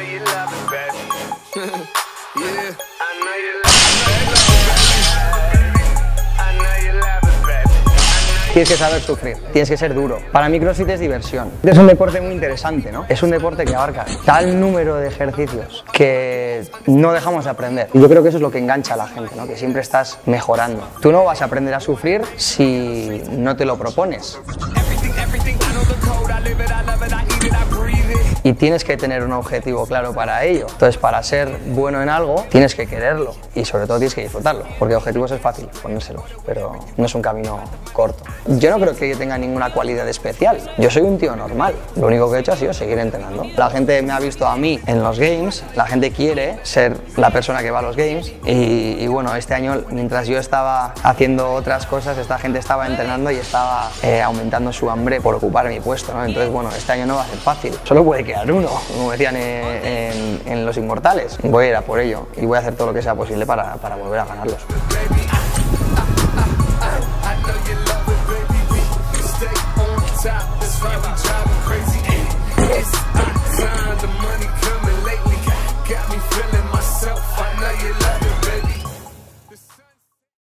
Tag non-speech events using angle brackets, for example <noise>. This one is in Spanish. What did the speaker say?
<laughs> Tienes que saber sufrir, tienes que ser duro. Para mí CrossFit es diversión. Es un deporte muy interesante, ¿no? Es un deporte que abarca tal número de ejercicios que no dejamos de aprender. Y yo creo que eso es lo que engancha a la gente, ¿no? Que siempre estás mejorando. Tú no vas a aprender a sufrir si no te lo propones. Y tienes que tener un objetivo claro para ello. Entonces, para ser bueno en algo, tienes que quererlo y sobre todo tienes que disfrutarlo, porque objetivos es fácil ponérselos, pero no es un camino corto. Yo no creo que yo tenga ninguna cualidad especial, yo soy un tío normal, lo único que he hecho ha sido seguir entrenando. La gente me ha visto a mí en los games, la gente quiere ser la persona que va a los games y, bueno, este año mientras yo estaba haciendo otras cosas, esta gente estaba entrenando y estaba eh, aumentando su hambre por ocupar mi puesto, ¿no? Entonces, bueno, este año no va a ser fácil, solo puede quedar uno, como decían en, Los Inmortales. Voy a ir a por ello y voy a hacer todo lo que sea posible para, para volver a ganarlos.